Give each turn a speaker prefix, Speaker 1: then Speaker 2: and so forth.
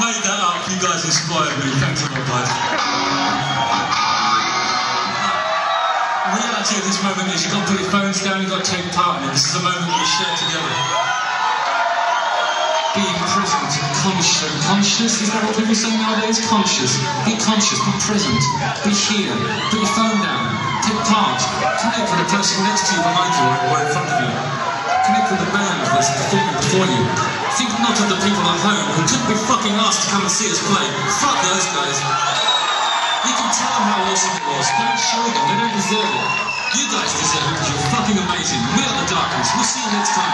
Speaker 1: Made that up. You guys inspired me. Thanks a lot, guys. The reality of this moment is you've got to put your phones down, you've got to take part in it. This is the moment we share together. Be present, conscious. Conscious, is that what people say nowadays? Conscious. Be conscious, be present. Be here. Put your phone down. Take part. Connect with the person next to you, behind you, or in front of you. Connect with the band that's performing before you. Think not of the people at home who couldn't be fucking asked to come and see us play. Fuck those guys. You can tell them how awesome it was. Don't show them. They don't deserve it. You guys deserve it because you're fucking amazing. We are the darkness. We'll see you next time.